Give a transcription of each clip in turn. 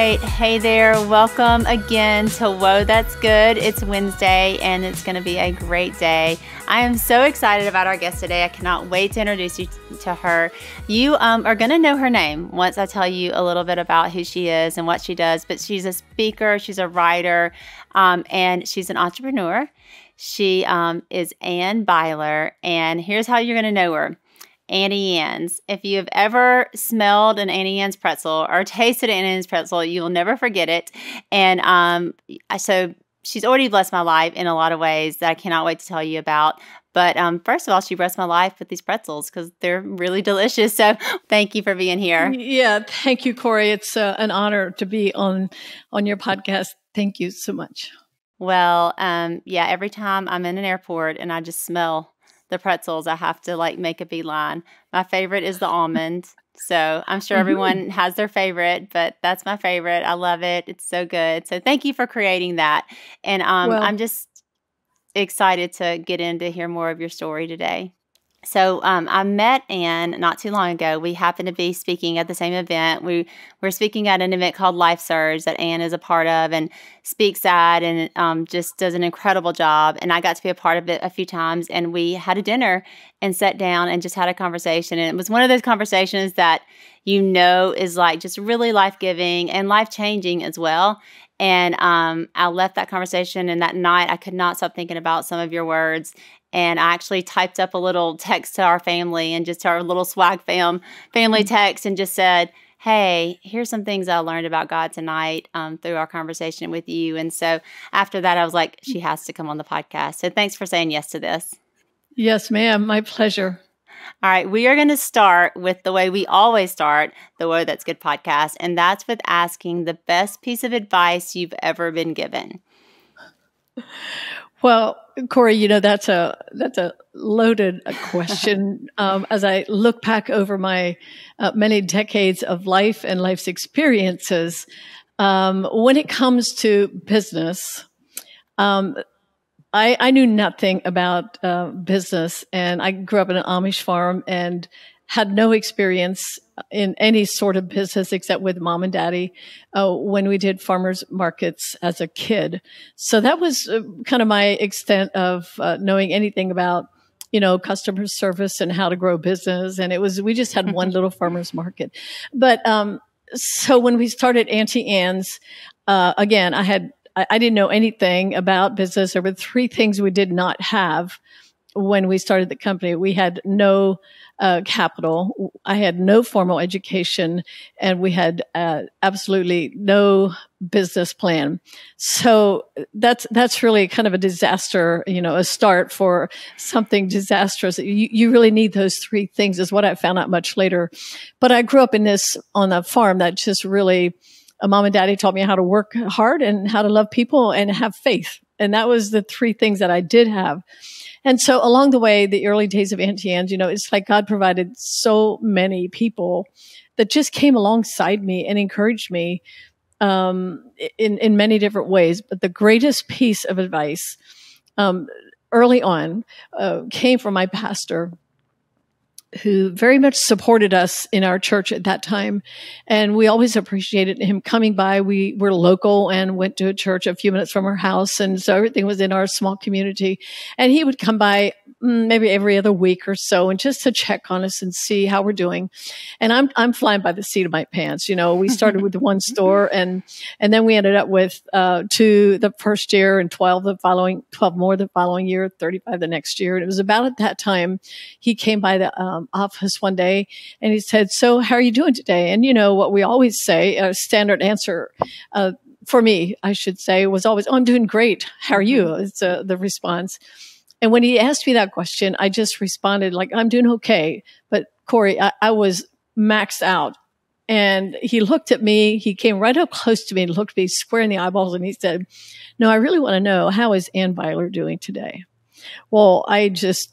right. Hey there. Welcome again to Whoa, That's Good. It's Wednesday and it's going to be a great day. I am so excited about our guest today. I cannot wait to introduce you to her. You um, are going to know her name once I tell you a little bit about who she is and what she does. But she's a speaker, she's a writer, um, and she's an entrepreneur. She um, is Anne Beiler. And here's how you're going to know her. Auntie Anne's. If you have ever smelled an Auntie Anne's pretzel or tasted an Auntie Anne's pretzel, you will never forget it. And um, so she's already blessed my life in a lot of ways that I cannot wait to tell you about. But um, first of all, she blessed my life with these pretzels because they're really delicious. So thank you for being here. Yeah, thank you, Korie. It's uh, an honor to be on on your podcast. Thank you so much. Well, um, yeah, every time I'm in an airport and I just smell the pretzels, I have to like make a beeline. My favorite is the almond. So I'm sure mm-hmm. everyone has their favorite, but that's my favorite. I love it. It's so good. So thank you for creating that. And um, well, I'm just excited to get in to hear more of your story today. So um, I met Anne not too long ago. We happened to be speaking at the same event. We were speaking at an event called Life Surge that Anne is a part of and speaks at and um, just does an incredible job. And I got to be a part of it a few times. And we had a dinner and sat down and just had a conversation. And it was one of those conversations that you know is like just really life giving and life changing as well. And um, I left that conversation, and that night I could not stop thinking about some of your words and I actually typed up a little text to our family and just our little swag fam family mm-hmm. text and just said, "Hey, here's some things I learned about God tonight um, through our conversation with you." And so after that, I was like, "She has to come on the podcast." So thanks for saying yes to this. Yes, ma'am. My pleasure. All right, we are going to start with the way we always start the Whoa That's Good podcast, and that's with asking the best piece of advice you've ever been given. Well, Korie, you know that's a that's a loaded question. um, as I look back over my uh, many decades of life and life's experiences, um, when it comes to business, um, I, I, knew nothing about uh, business, and I grew up in an Amish farm and had no experience in any sort of business except with mom and daddy uh, when we did farmers markets as a kid. So that was uh, kind of my extent of uh, knowing anything about you know customer service and how to grow business. And it was we just had one little farmers market, but um, so when we started Auntie Anne's, uh, again I had I, I didn't know anything about business. There were three things we did not have when we started the company. We had no uh, capital. I had no formal education and we had uh, absolutely no business plan. So that's, that's really kind of a disaster, you know, a start for something disastrous. You, you really need those three things is what I found out much later. But I grew up in this on a farm that just really, a mom and daddy taught me how to work hard and how to love people and have faith. And that was the three things that I did have. And so along the way, the early days of Auntie Anne's, you know, it's like God provided so many people that just came alongside me and encouraged me um, in in many different ways. But the greatest piece of advice um, early on uh, came from my pastor who very much supported us in our church at that time. And we always appreciated him coming by. We were local and went to a church a few minutes from our house. And so everything was in our small community. And he would come by mm, maybe every other week or so and just to check on us and see how we're doing. And I'm, I'm flying by the seat of my pants. You know, we started with one store and, and then we ended up with, uh, two the first year and 12 the following, 12 more the following year, 35 the next year. And it was about at that time he came by the, um, um, office one day and he said, So, how are you doing today? And you know what we always say, a standard answer. Uh, for me, I should say, was always, "Oh, I'm doing great. How are you?" Mm-hmm. It's uh, the response. And when he asked me that question, I just responded like, "I'm doing okay." But Korie, I, I was maxed out, and he looked at me. He came right up close to me and looked me square in the eyeballs, and he said, "No, I really want to know how is Anne Beiler doing today." Well, I just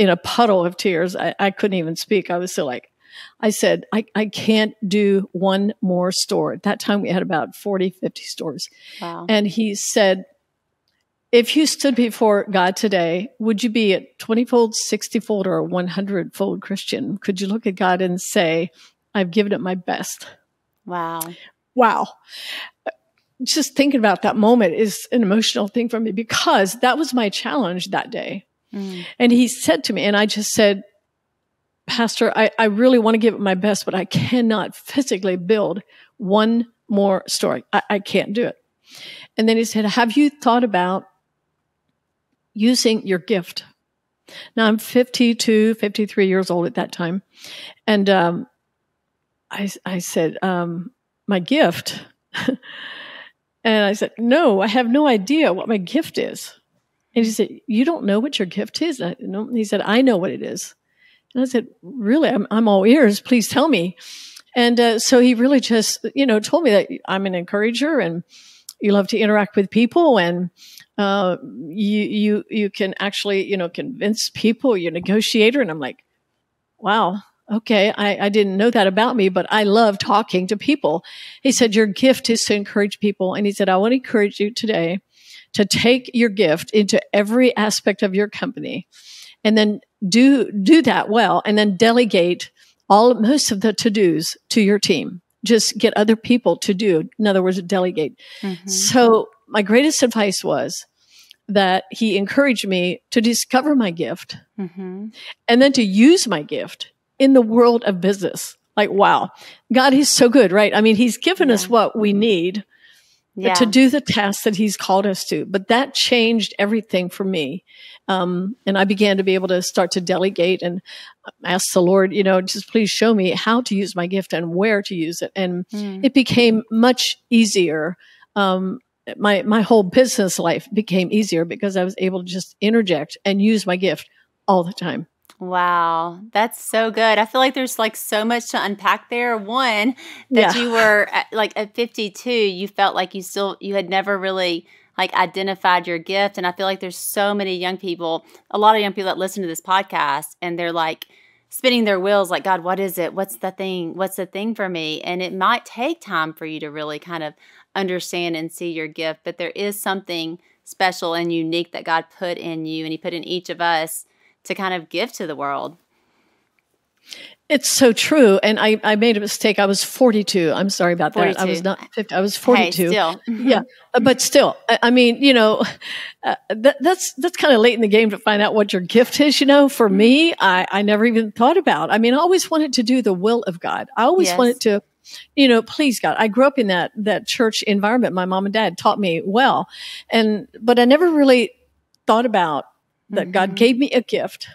in a puddle of tears. I, I couldn't even speak. I was so like, I said, I, I can't do one more store. At that time, we had about 40, 50 stores. Wow. And he said, if you stood before God today, would you be a 20 fold, 60 fold, or a 100 fold Christian? Could you look at God and say, I've given it my best? Wow. wow. Just thinking about that moment is an emotional thing for me because that was my challenge that day. Mm. And he said to me, and I just said, Pastor, I, I really want to give it my best, but I cannot physically build one more story. I, I can't do it. And then he said, Have you thought about using your gift? Now I'm 52, 53 years old at that time. And um, I, I said, um, My gift? and I said, No, I have no idea what my gift is. And he said, You don't know what your gift is? I, no. He said, I know what it is. And I said, Really? I'm, I'm all ears. Please tell me. And uh, so he really just, you know, told me that I'm an encourager and you love to interact with people and uh, you you you can actually you know convince people. You're a negotiator, and I'm like, wow, okay, I, I didn't know that about me, but I love talking to people. He said your gift is to encourage people, and he said I want to encourage you today to take your gift into every aspect of your company, and then do do that well, and then delegate all most of the to dos to your team just get other people to do. In other words, delegate. Mm-hmm. So my greatest advice was that he encouraged me to discover my gift mm-hmm. and then to use my gift in the world of business. Like, wow, God, he's so good, right? I mean, he's given yeah. us what we need yeah. to do the task that he's called us to. But that changed everything for me. Um, and I began to be able to start to delegate and ask the Lord, you know, just please show me how to use my gift and where to use it. And mm. it became much easier. Um, my my whole business life became easier because I was able to just interject and use my gift all the time. Wow, that's so good. I feel like there's like so much to unpack there. One, that yeah. you were at, like at 52, you felt like you still you had never really like identified your gift and I feel like there's so many young people, a lot of young people that listen to this podcast and they're like spinning their wheels like God, what is it? What's the thing? What's the thing for me? And it might take time for you to really kind of understand and see your gift, but there is something special and unique that God put in you and he put in each of us to kind of give to the world. It's so true. And I, I made a mistake. I was 42. I'm sorry about 42. that. I was not 50. I was 42. Hey, still. yeah. But still, I, mean, you know, uh, that, that's, that's kind of late in the game to find out what your gift is. You know, for me, I, I never even thought about, I mean, I always wanted to do the will of God. I always yes. wanted to, you know, please God. I grew up in that, that church environment. My mom and dad taught me well. And, but I never really thought about that mm-hmm. God gave me a gift.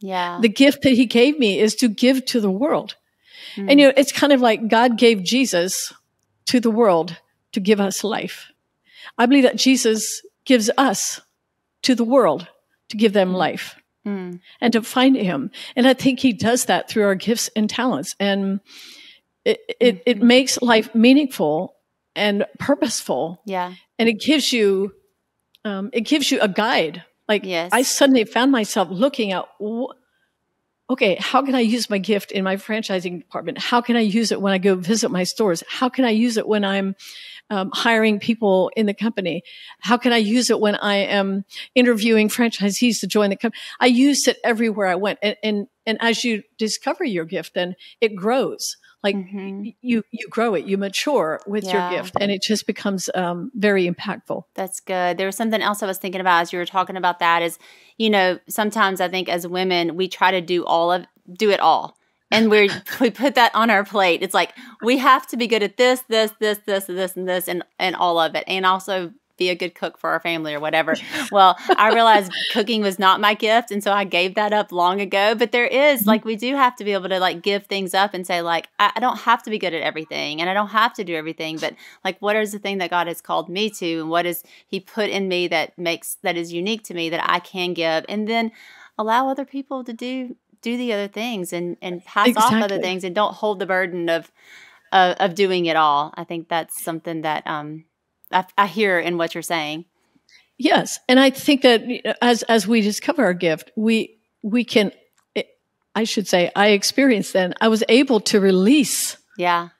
Yeah. The gift that he gave me is to give to the world. Mm. And you know, it's kind of like God gave Jesus to the world to give us life. I believe that Jesus gives us to the world to give them life mm. and to find him. And I think he does that through our gifts and talents. And it, it, it mm-hmm. makes life meaningful and purposeful. Yeah. And it gives you, um, it gives you a guide like yes. I suddenly found myself looking at, okay, how can I use my gift in my franchising department? How can I use it when I go visit my stores? How can I use it when I'm um, hiring people in the company? How can I use it when I am interviewing franchisees to join the company? I used it everywhere I went. And, and, and as you discover your gift, then it grows like mm-hmm. you you grow it you mature with yeah. your gift and it just becomes um, very impactful that's good there was something else i was thinking about as you were talking about that is you know sometimes i think as women we try to do all of do it all and we we put that on our plate it's like we have to be good at this this this this this and this and and all of it and also be a good cook for our family or whatever. Well, I realized cooking was not my gift. And so I gave that up long ago. But there is, mm-hmm. like, we do have to be able to, like, give things up and say, like, I, I don't have to be good at everything and I don't have to do everything. But, like, what is the thing that God has called me to? And what is He put in me that makes, that is unique to me that I can give? And then allow other people to do do the other things and and pass exactly. off other things and don't hold the burden of uh, of doing it all. I think that's something that um I, I hear in what you're saying. Yes, and I think that as as we discover our gift, we we can. Eh, I should say, I experienced then. I was able to release. Yeah.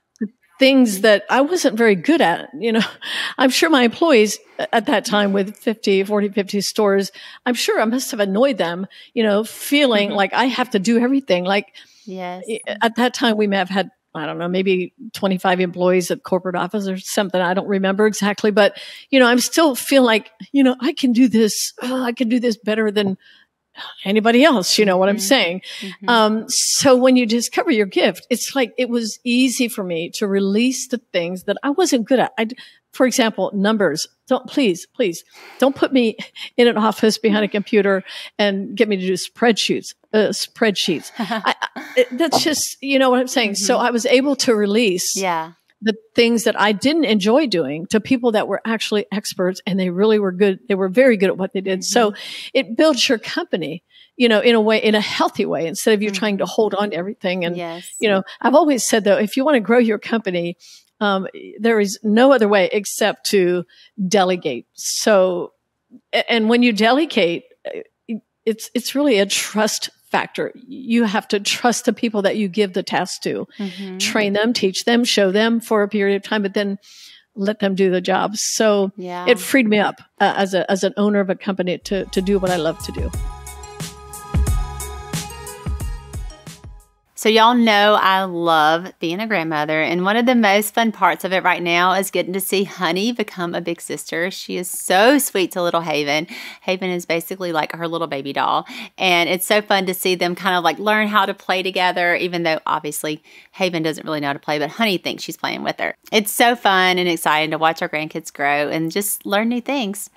Things that I wasn't very good at. You know, I'm sure my employees uh, at that time with 50, 40, 50 stores, I'm sure I must have annoyed them, you know, feeling mm-hmm. like I have to do everything. Like, yes. Eh, at that time, we may have had I don't know, maybe 25 employees at corporate office or something. I don't remember exactly, but you know, I'm still feel like, you know, I can do this. Oh, I can do this better than anybody else. You know what mm-hmm. I'm saying? Mm-hmm. Um, so when you discover your gift, it's like it was easy for me to release the things that I wasn't good at. I, for example, numbers. Don't please, please don't put me in an office behind a computer and get me to do spreadsheets. Uh, spreadsheets. I, I, that's just you know what I'm saying. Mm-hmm. So I was able to release. Yeah. The things that I didn't enjoy doing to people that were actually experts and they really were good. They were very good at what they did. Mm-hmm. So it builds your company you know, in a way, in a healthy way, instead of you mm-hmm. trying to hold on to everything. And, yes. you know, I've always said though, if you want to grow your company, um, there is no other way except to delegate. So, and when you delegate, it's it's really a trust factor. You have to trust the people that you give the task to, mm-hmm. train them, teach them, show them for a period of time, but then let them do the job. So yeah. it freed me up uh, as a as an owner of a company to to do what I love to do. So, y'all know I love being a grandmother, and one of the most fun parts of it right now is getting to see Honey become a big sister. She is so sweet to little Haven. Haven is basically like her little baby doll, and it's so fun to see them kind of like learn how to play together, even though obviously Haven doesn't really know how to play, but Honey thinks she's playing with her. It's so fun and exciting to watch our grandkids grow and just learn new things.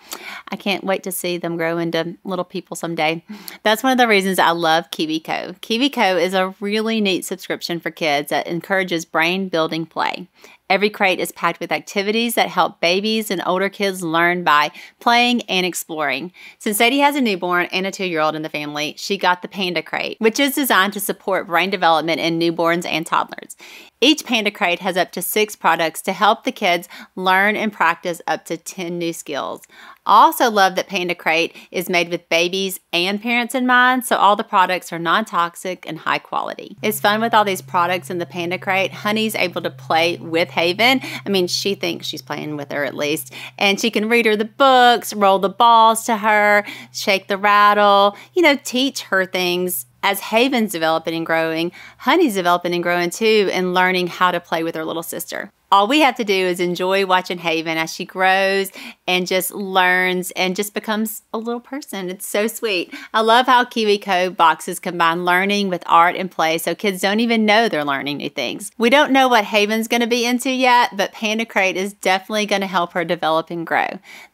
I can't wait to see them grow into little people someday. That's one of the reasons I love KiwiCo. KiwiCo is a really really neat subscription for kids that encourages brain building play. Every crate is packed with activities that help babies and older kids learn by playing and exploring. Since Sadie has a newborn and a two year old in the family, she got the Panda Crate, which is designed to support brain development in newborns and toddlers. Each Panda Crate has up to six products to help the kids learn and practice up to 10 new skills. Also, love that Panda Crate is made with babies and parents in mind, so all the products are non toxic and high quality. It's fun with all these products in the Panda Crate. Honey's able to play with Haven. I mean, she thinks she's playing with her at least, and she can read her the books, roll the balls to her, shake the rattle, you know, teach her things as Haven's developing and growing, Honey's developing and growing too, and learning how to play with her little sister all we have to do is enjoy watching Haven as she grows and just learns and just becomes a little person. It's so sweet. I love how KiwiCo boxes combine learning with art and play so kids don't even know they're learning new things. We don't know what Haven's going to be into yet, but Panda Crate is definitely going to help her develop and grow.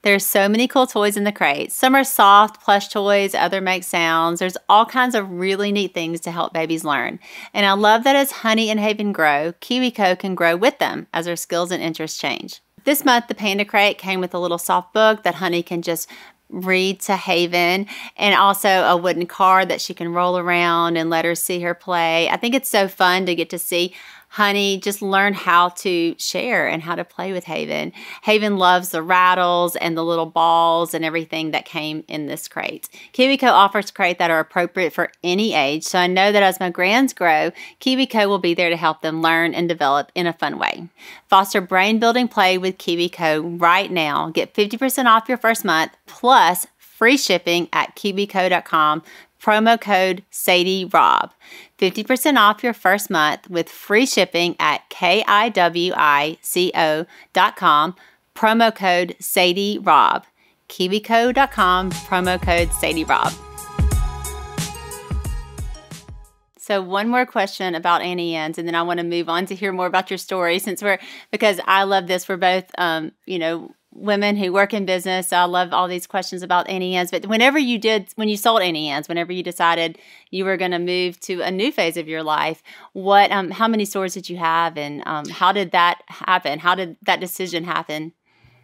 There's so many cool toys in the crate. Some are soft plush toys, other make sounds. There's all kinds of really neat things to help babies learn. And I love that as Honey and Haven grow, KiwiCo can grow with them as their skills and interests change. This month, the Panda Crate came with a little soft book that Honey can just read to Haven and also a wooden car that she can roll around and let her see her play. I think it's so fun to get to see Honey just learn how to share and how to play with Haven. Haven loves the rattles and the little balls and everything that came in this crate. KiwiCo offers crates that are appropriate for any age, so I know that as my grands grow, KiwiCo will be there to help them learn and develop in a fun way. Foster brain building play with KiwiCo right now. Get 50% off your first month plus free shipping at kiwico.com promo code Sadie Rob. 50% off your first month with free shipping at kiwico.com, promo code Sadie Rob. KiwiCo.com, promo code Sadie Rob. So one more question about Auntie Anne's, and then I want to move on to hear more about your story since we're because I love this. We're both, um, you know, women who work in business. So I love all these questions about Anne's. But whenever you did, when you sold Anne's, whenever you decided you were going to move to a new phase of your life, what, um, how many stores did you have, and um, how did that happen? How did that decision happen?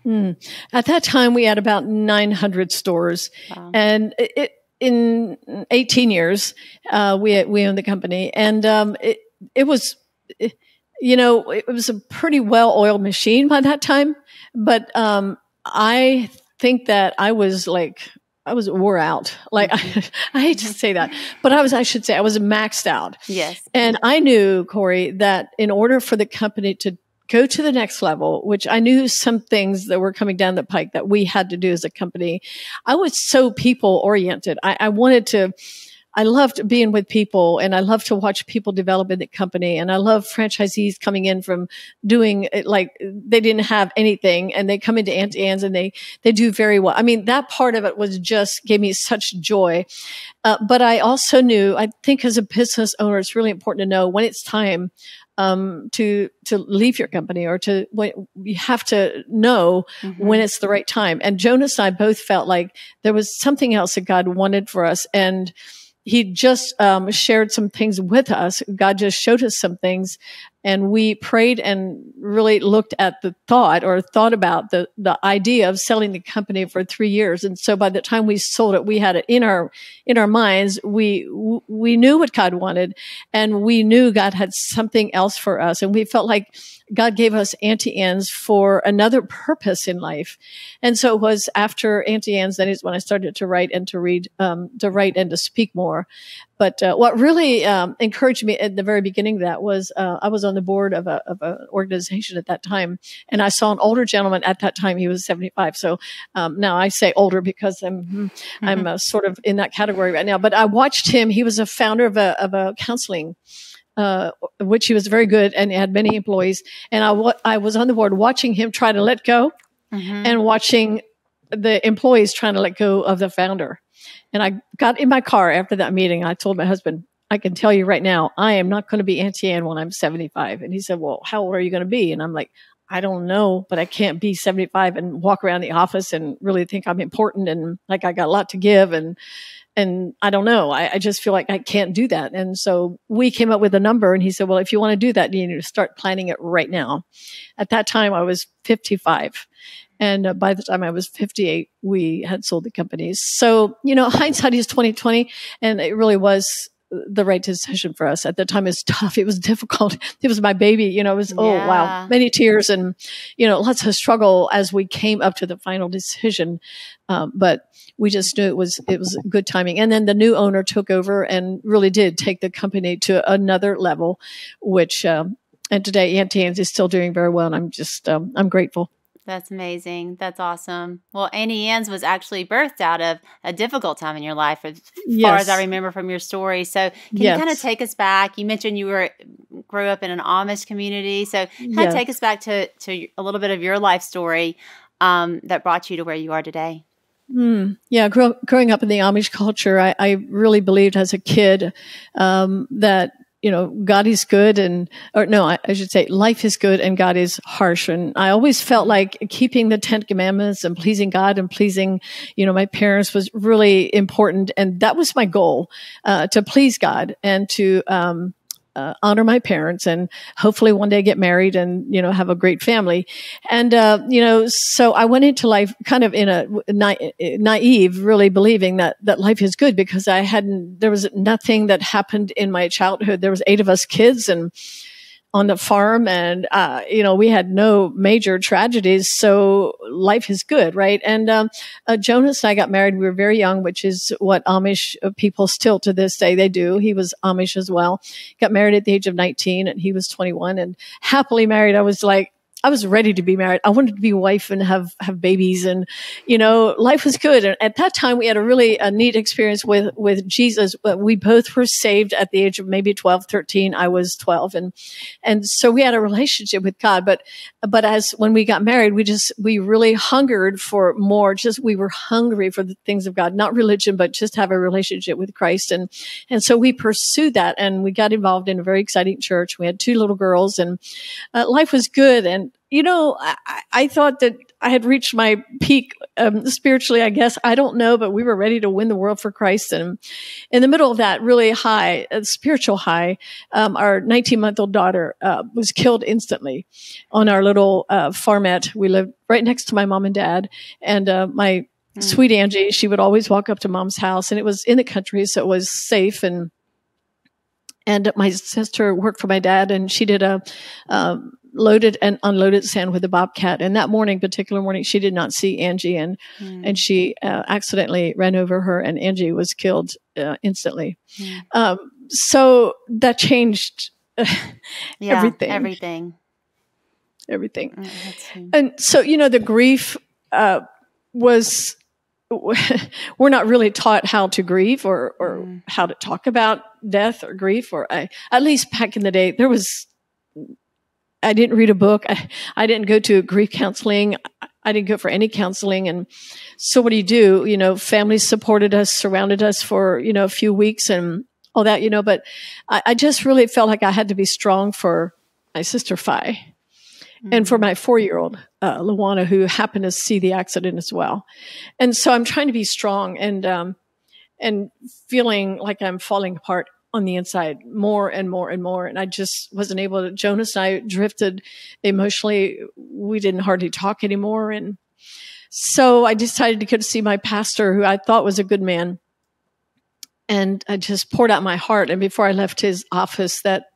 Mm. At that time, we had about 900 stores, wow. and it, in 18 years, uh, we we owned the company, and um, it it was. It, you know, it was a pretty well oiled machine by that time. But um, I think that I was like, I was wore out. Like I, I, hate to say that, but I was, I should say I was maxed out. Yes. And I knew, Korie, that in order for the company to go to the next level, which I knew some things that were coming down the pike that we had to do as a company, I was so people oriented. I, I wanted to, I loved being with people and I love to watch people develop in the company. And I love franchisees coming in from doing it like they didn't have anything and they come into Auntie Anne's and they, they do very well. I mean, that part of it was just gave me such joy. Uh, but I also knew, I think as a business owner, it's really important to know when it's time um, to to leave your company or to when you have to know mm-hmm. when it's the right time. And Jonas and I both felt like there was something else that God wanted for us, and he just um, shared some things with us. God just showed us some things, and we prayed and really looked at the thought or thought about the the idea of selling the company for three years. And so by the time we sold it, we had it in our in our minds. We we knew what God wanted, and we knew God had something else for us, and we felt like God gave us Auntie Anne's for another purpose in life. And so it was after Auntie Anne's that is when I started to write and to read, um, to write and to speak more. But uh, what really um, encouraged me at the very beginning of that was uh, I was on the board of a of an organization at that time, and I saw an older gentleman at that time. He was seventy five. So um, now I say older because I'm mm-hmm. I'm uh, sort of in that category right now. But I watched him. He was a founder of a of a counseling uh, which he was very good and had many employees. And I, I was on the board watching him try to let go mm-hmm. and watching the employees trying to let go of the founder. And I got in my car after that meeting. I told my husband, I can tell you right now, I am not going to be Auntie Anne when I'm 75. And he said, Well, how old are you going to be? And I'm like, I don't know, but I can't be 75 and walk around the office and really think I'm important and like I got a lot to give. And and I don't know. I, I, just feel like I can't do that. And so we came up with a number and he said, well, if you want to do that, you need to start planning it right now. At that time, I was 55. And uh, by the time I was 58, we had sold the companies. So, you know, hindsight is 2020. And it really was the right decision for us at the time. It was tough. It was difficult. It was my baby. You know, it was, yeah. oh, wow, many tears and, you know, lots of struggle as we came up to the final decision. Um, but we just knew it was, it was good timing. And then the new owner took over and really did take the company to another level, which, um, and today Auntie Anne's is still doing very well. And I'm just, um, I'm grateful. That's amazing. That's awesome. Well, Auntie Anne's was actually birthed out of a difficult time in your life, as yes. far as I remember from your story. So, can yes. you kind of take us back? You mentioned you were grew up in an Amish community, so kind yes. of take us back to to a little bit of your life story um, that brought you to where you are today. Mm, yeah, grow, growing up in the Amish culture, I, I really believed as a kid um, that you know, God is good and, or no, I, I, should say life is good and God is harsh. And I always felt like keeping the Ten Commandments and pleasing God and pleasing, you know, my parents was really important. And that was my goal, uh, to please God and to, um, uh, honor my parents and hopefully one day get married and you know have a great family. And uh, you know so i went into life kind of in a na- naive really believing that that life is good because i hadn't there was nothing that happened in my childhood. There was eight of us kids and on the farm and uh, you know we had no major tragedies so life is good right? And um, uh, jonas and i got married we were very young which is what amish people still to this day they do. He was amish as well. Got married at the age of 19 and he was 21 and happily married. I was like I was ready to be married. I wanted to be a wife and have, have babies and, you know, life was good. And at that time we had a really a neat experience with, with Jesus. We both were saved at the age of maybe 12, 13. I was 12. And, and so we had a relationship with God. But, but as when we got married, we just, we really hungered for more. Just, we were hungry for the things of God, not religion, but just have a relationship with Christ. And, and so we pursued that and we got involved in a very exciting church. We had two little girls and uh, life was good. And, you know, I, I, thought that I had reached my peak um, spiritually, I guess. I don't know, but we were ready to win the world for Christ. And in the middle of that really high, uh, spiritual high, um, our 19 month old daughter uh, was killed instantly on our little uh, farmette. We lived right next to my mom and dad. And uh, my mm. sweet Angie, she would always walk up to mom's house, and it was in the country, so it was safe and and my sister worked for my dad and she did a um, loaded and unloaded sand with a bobcat. And that morning, particular morning, she did not see Angie, and mm. and she uh, accidentally ran over her, and Angie was killed uh, instantly. Mm. Um, so that changed yeah, everything. Everything. Everything. Mm, and so you know, the grief uh, was we're not really taught how to grieve or, or mm. how to talk about death or grief or I, at least back in the day there was i didn't read a book i, I didn't go to grief counseling I didn't go for any counseling. And so what do you do? You know, families supported us, surrounded us for, you know, a few weeks and all that, you know, but I, I just really felt like I had to be strong for my sister Fi mm-hmm. and for my four year old, uh, Luana, who happened to see the accident as well. And so I'm trying to be strong and, um, and feeling like I'm falling apart on the inside more and more and more. And I just wasn't able to, Jonas and I drifted emotionally. We didn't hardly talk anymore. And so I decided to go to see my pastor, who I thought was a good man. And I just poured out my heart. And before I left his office that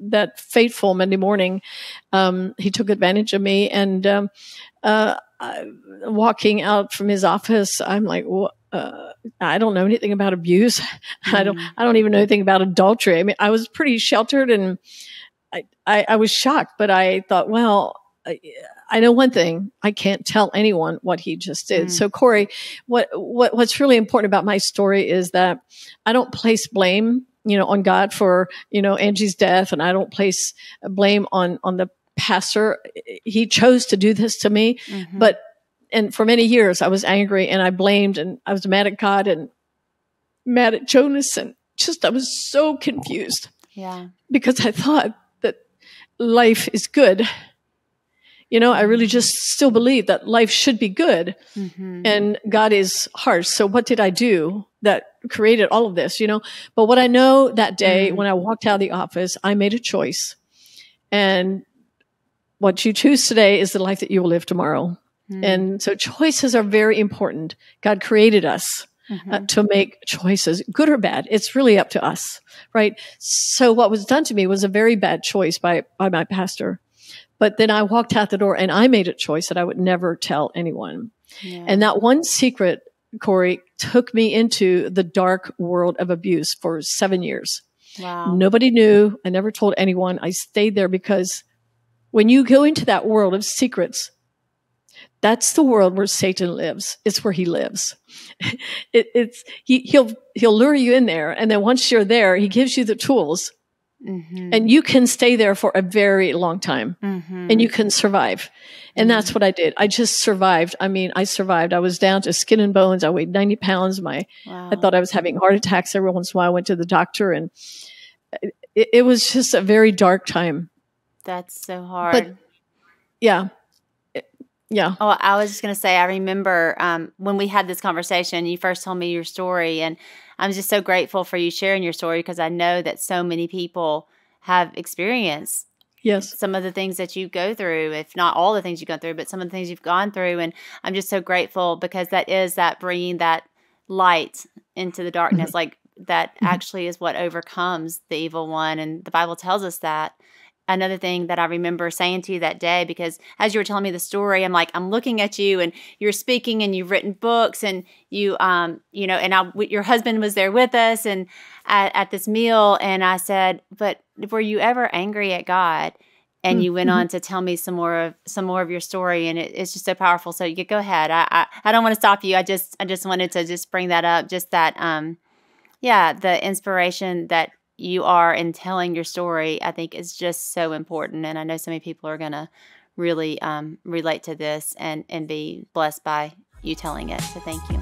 that fateful Monday morning, um, he took advantage of me. And um, uh, walking out from his office, I'm like, uh, I don't know anything about abuse. Mm. I don't. I don't even know anything about adultery. I mean, I was pretty sheltered, and I, I, I was shocked. But I thought, well, I, I, know one thing: I can't tell anyone what he just did. Mm. So, Korie, what what what's really important about my story is that I don't place blame, you know, on God for you know Angie's death, and I don't place blame on on the pastor. He chose to do this to me, mm-hmm. but and for many years I was angry and I blamed and I was mad at God and mad at Jonas and just I was so confused. Yeah. Because I thought that life is good. You know, I really just still believe that life should be good mm-hmm. and God is harsh. So what did I do that created all of this, you know? But what I know that day mm-hmm. when I walked out of the office, I made a choice. And what you choose today is the life that you will live tomorrow. Mm. And so choices are very important. God created us. Uh, mm-hmm. Uh, to make choices, good or bad. It's really up to us, right? So what was done to me was a very bad choice by, by my pastor. But then I walked out the door and I made a choice that I would never tell anyone. Yeah. And that one secret, Korie, took me into the dark world of abuse for seven years. Wow. Nobody knew. I never told anyone. I stayed there because when you go into that world of secrets, that's the world where Satan lives. It's where he lives. It, it's he, he'll he'll lure you in there, and then once you're there, he gives you the tools, mm-hmm. and you can stay there for a very long time, mm-hmm. and you can survive. And mm-hmm. that's what I did. I just survived. I mean, I survived. I was down to skin and bones. I weighed ninety pounds. My wow. I thought I was having heart attacks every once in a while. I went to the doctor, and it, it was just a very dark time. That's so hard. But yeah, yeah. Oh, I was just going to say, I remember um, when we had this conversation, you first told me your story, and I'm just so grateful for you sharing your story because I know that so many people have experienced yes some of the things that you go through if not all the things you've gone through but some of the things you've gone through and i'm just so grateful because that is that bringing that light into the darkness mm-hmm. like that mm-hmm. actually is what overcomes the evil one and the bible tells us that another thing that I remember saying to you that day because as you were telling me the story, I'm like, I'm looking at you and you're speaking and you've written books and you, um, you know, and I, your husband was there with us and at, at this meal. And I said, but were you ever angry at God? And mm-hmm. you went on to tell me some more of some more of your story, and it, it's just so powerful. So you go ahead. I, I I don't want to stop you. I just I just wanted to just bring that up. Just that um, yeah, the inspiration that you are in telling your story, I think is just so important. And I know so many people are going to really um, relate to this and, and be blessed by you telling it. So thank you.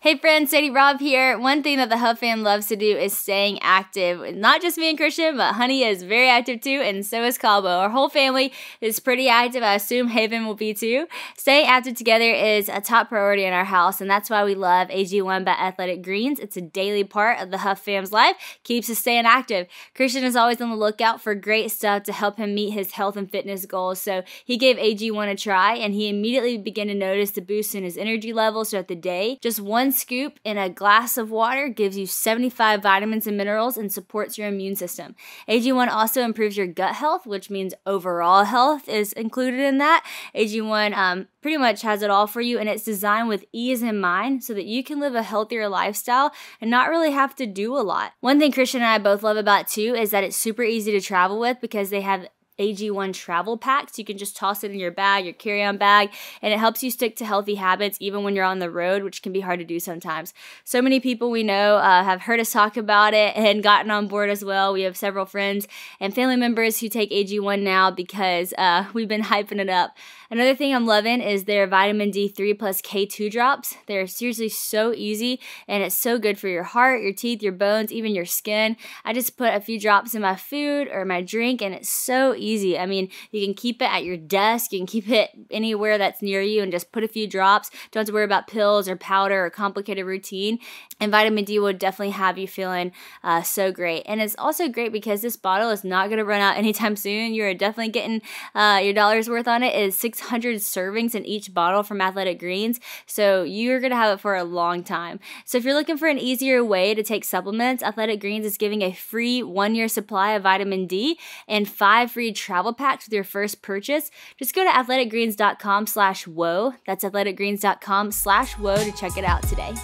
Hey friends, Sadie Rob here. One thing that the Huff fam loves to do is staying active. Not just me and Christian, but Honey is very active too, and so is Cabo. Our whole family is pretty active. I assume Haven will be too. Staying active together is a top priority in our house, and that's why we love AG1 by Athletic Greens. It's a daily part of the Huff fam's life, keeps us staying active. Christian is always on the lookout for great stuff to help him meet his health and fitness goals, so he gave AG1 a try, and he immediately began to notice the boost in his energy levels throughout the day. Just one one scoop in a glass of water gives you 75 vitamins and minerals and supports your immune system. AG1 also improves your gut health, which means overall health is included in that. AG1 um, pretty much has it all for you, and it's designed with ease in mind so that you can live a healthier lifestyle and not really have to do a lot. One thing Christian and I both love about too is that it's super easy to travel with because they have AG1 travel packs. You can just toss it in your bag, your carry on bag, and it helps you stick to healthy habits even when you're on the road, which can be hard to do sometimes. So many people we know uh, have heard us talk about it and gotten on board as well. We have several friends and family members who take AG1 now because uh, we've been hyping it up. Another thing I'm loving is their vitamin D3 plus K2 drops. They're seriously so easy and it's so good for your heart, your teeth, your bones, even your skin. I just put a few drops in my food or my drink and it's so easy. I mean, you can keep it at your desk, you can keep it anywhere that's near you and just put a few drops. Don't have to worry about pills or powder or complicated routine. And vitamin D will definitely have you feeling uh, so great. And it's also great because this bottle is not going to run out anytime soon. You're definitely getting uh, your dollar's worth on it. It is 600 servings in each bottle from Athletic Greens. So you're to have it for a long time. So if you're looking for an easier way to take supplements, Athletic Greens is giving a free one year supply of vitamin D and five free travel packs with your first purchase. Just go to athleticgreens.com slash whoa. That's athleticgreens.com slash whoa to check it out today.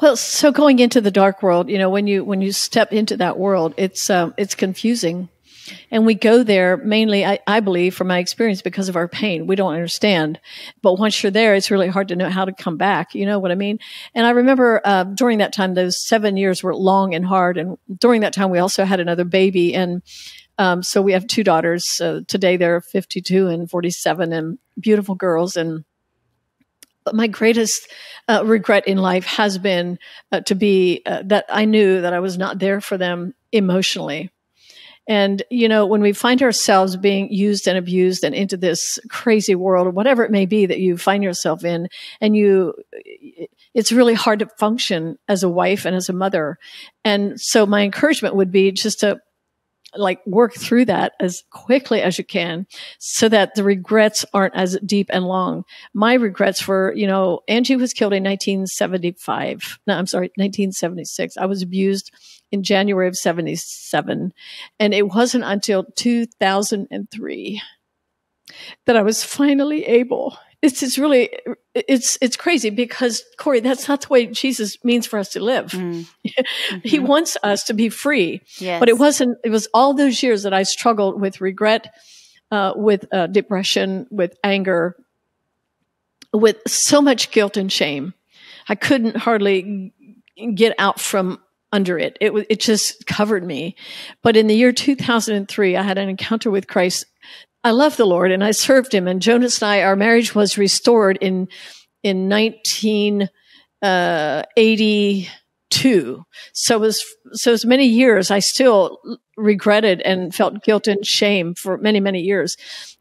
Well, so going into the dark world, you know, when you when you step into that world, it's um, it's confusing, and we go there mainly, I, I believe, from my experience, because of our pain. We don't understand, but once you're there, it's really hard to know how to come back. You know what I mean? And I remember uh, during that time, those seven years were long and hard, and during that time, we also had another baby, and um, so we have two daughters. Uh, today, they're 52 and 47, and beautiful girls, and but my greatest uh, regret in life has been uh, to be uh, that I knew that I was not there for them emotionally. And, you know, when we find ourselves being used and abused and into this crazy world, or whatever it may be that you find yourself in, and you, it's really hard to function as a wife and as a mother. And so my encouragement would be just to like work through that as quickly as you can so that the regrets aren't as deep and long. My regrets were, you know, Angie was killed in 1975. No, I'm sorry, 1976. I was abused in January of 77. And it wasn't until 2003 that I was finally able it's it's really it's it's crazy because Korie, that's not the way Jesus means for us to live. Mm. Mm-hmm. he wants us to be free. Yes. But it wasn't. It was all those years that I struggled with regret, uh, with uh, depression, with anger, with so much guilt and shame. I couldn't hardly get out from under it. It it just covered me. But in the year 2003, I had an encounter with Christ I love the Lord and I served him. And Jonas and I, our marriage was restored in, in 1982. Uh, so it was, so was many years. I still regretted and felt guilt and shame for many, many years.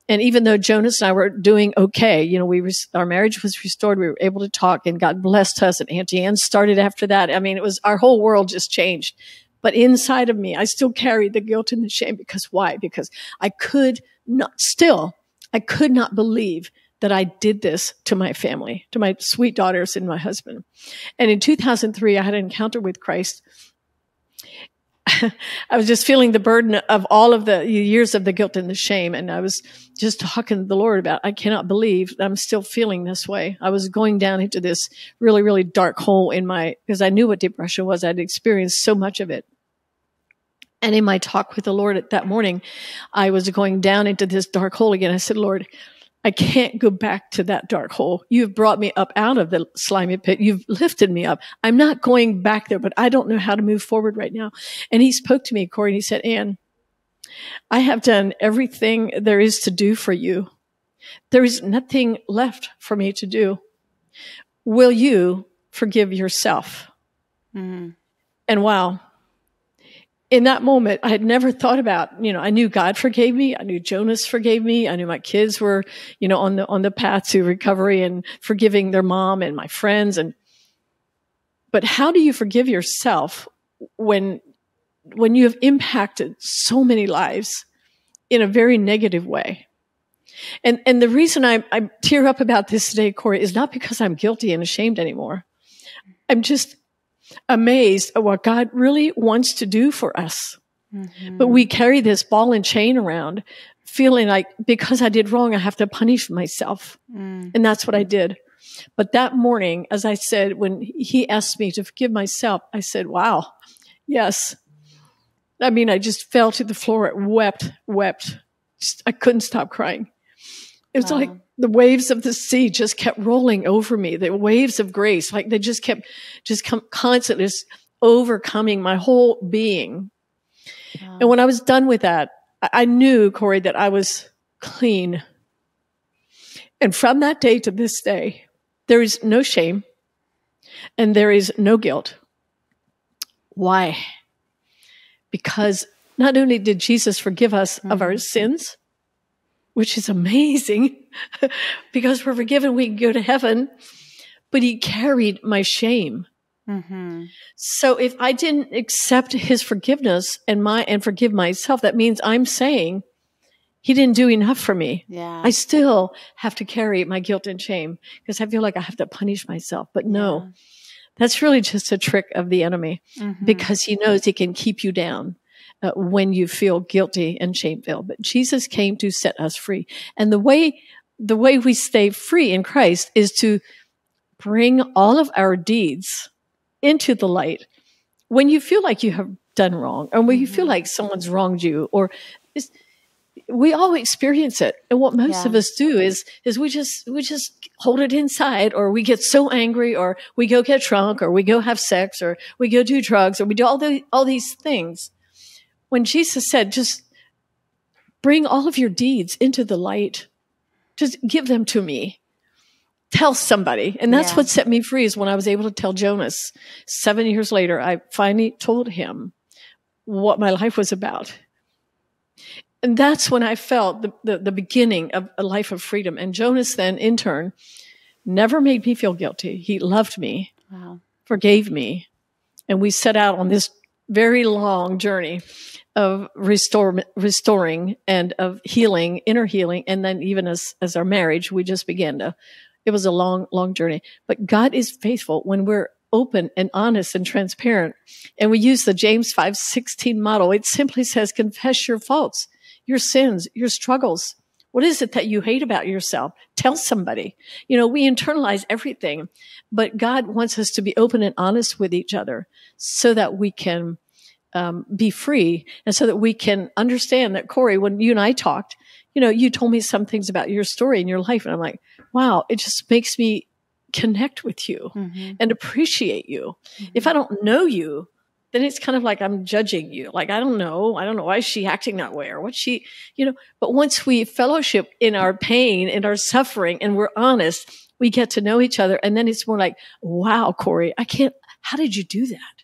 And even though Jonas and I were doing okay, you know, we, our marriage was restored. We were able to talk and God blessed us and Auntie Anne started after that. I mean, it was our whole world just changed. But inside of me, I still carried the guilt and the shame because why? Because I could not, still, I could not believe that I did this to my family, to my sweet daughters and my husband. And in 2003, I had an encounter with Christ. I was just feeling the burden of all of the years of the guilt and the shame. And I was just talking to the Lord about, I cannot believe I'm still feeling this way. I was going down into this really, really dark hole in my, because I knew what depression was. I'd experienced so much of it. And in my talk with the Lord that morning, I was going down into this dark hole again. I said, Lord, I can't go back to that dark hole. You've brought me up out of the slimy pit. You've lifted me up. I'm not going back there, but I don't know how to move forward right now. And he spoke to me, Korie, and he said, Anne, I have done everything there is to do for you. There is nothing left for me to do. Will you forgive yourself? Mm-hmm. And wow, in that moment, I had never thought about, you know, I knew God forgave me. I knew Jonas forgave me. I knew my kids were, you know, on the, on the path to recovery and forgiving their mom and my friends. And, but how do you forgive yourself when, when you have impacted so many lives in a very negative way? And, and the reason I, I tear up about this today, Korie, is not because I'm guilty and ashamed anymore. I'm just amazed at what God really wants to do for us. Mm-hmm. But we carry this ball and chain around, feeling like because I did wrong, I have to punish myself. Mm. And that's what I did. But that morning, as I said, when he asked me to forgive myself, I said, wow, yes. I mean, I just fell to the floor, wept, wept. Just, I couldn't stop crying. It was wow. like the waves of the sea just kept rolling over me. The waves of grace, like they just kept, just come constantly just overcoming my whole being. Wow. And when I was done with that, I, I knew, Korie, that I was clean. And from that day to this day, there is no shame and there is no guilt. Why? Because not only did Jesus forgive us mm-hmm. of our mm-hmm. sins, which is amazing because we're forgiven, we can go to heaven, but he carried my shame. Mm-hmm. So if I didn't accept his forgiveness and my and forgive myself, that means I'm saying he didn't do enough for me. Yeah. I still have to carry my guilt and shame because I feel like I have to punish myself. But no, yeah. that's really just a trick of the enemy mm-hmm. because he knows he can keep you down. Uh, when you feel guilty and shameful, but Jesus came to set us free. And the way, the way we stay free in Christ is to bring all of our deeds into the light when you feel like you have done wrong or when you feel mm-hmm. like someone's wronged you or we all experience it and what most yeah. of us do is is we just we just hold it inside or we get so angry or we go get drunk or we go have sex or we go do drugs or we do all the all these things when jesus said just bring all of your deeds into the light just give them to me tell somebody and that's yeah. what set me free is when i was able to tell jonas seven years later i finally told him what my life was about and that's when I felt the, the, the, beginning of a life of freedom. And Jonas then, in turn, never made me feel guilty. He loved me, wow. forgave me. And we set out on this very long journey of restore, restoring and of healing, inner healing. And then even as, as our marriage, we just began to, it was a long, long journey. But God is faithful when we're open and honest and transparent. And we use the James 5:16 model. It simply says confess your faults your sins, your struggles. What is it that you hate about yourself? Tell somebody. You know, we internalize everything, but God wants us to be open and honest with each other so that we can um, be free and so that we can understand that, Korie, when you and I talked, you know, you told me some things about your story and your life. And I'm like, wow, it just makes me connect with you mm-hmm. and appreciate you. Mm-hmm. If I don't know you, then it's kind of like I'm judging you. Like, I don't know. I don't know. Why is she acting that way? Or what she, you know, but once we fellowship in our pain and our suffering and we're honest, we get to know each other. And then it's more like, wow, Korie, I can't, how did you do that?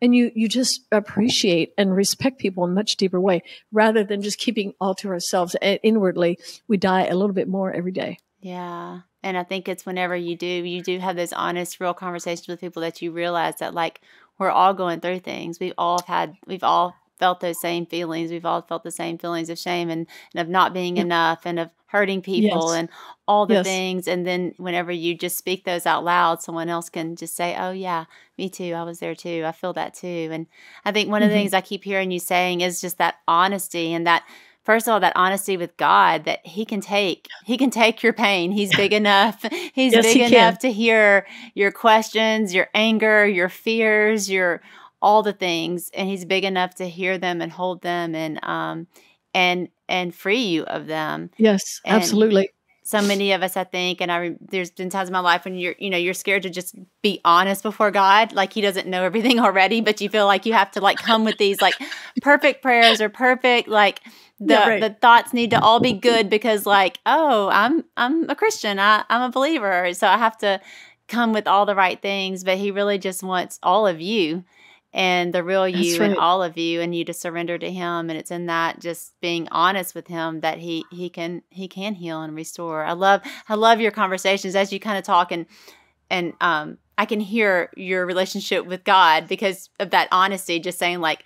And you, you just appreciate and respect people in a much deeper way rather than just keeping all to ourselves. Inwardly, we die a little bit more every day. Yeah. And I think it's whenever you do, you do have those honest, real conversations with people that you realize that, like, we're all going through things. We've all had, we've all felt those same feelings. We've all felt the same feelings of shame and, and of not being enough and of hurting people yes. and all the yes. things. And then whenever you just speak those out loud, someone else can just say, Oh, yeah, me too. I was there too. I feel that too. And I think one of the mm-hmm. things I keep hearing you saying is just that honesty and that first of all that honesty with god that he can take he can take your pain he's big enough he's yes, big he enough can. to hear your questions your anger your fears your all the things and he's big enough to hear them and hold them and um and and free you of them. Yes and absolutely. so many of us i think and i there's been times in my life when you're you know you're scared to just be honest before god like he doesn't know everything already but you feel like you have to like come with these like perfect prayers or perfect like the yeah, right. the thoughts need to all be good because like oh i'm i'm a christian. I, i'm a believer. So i have to come with all the right things but he really just wants all of you and the real you right. and all of you and you to surrender to him and it's in that just being honest with him that he he can he can heal and restore i love i love your conversations as you kind of talk and and um i can hear your relationship with god because of that honesty just saying like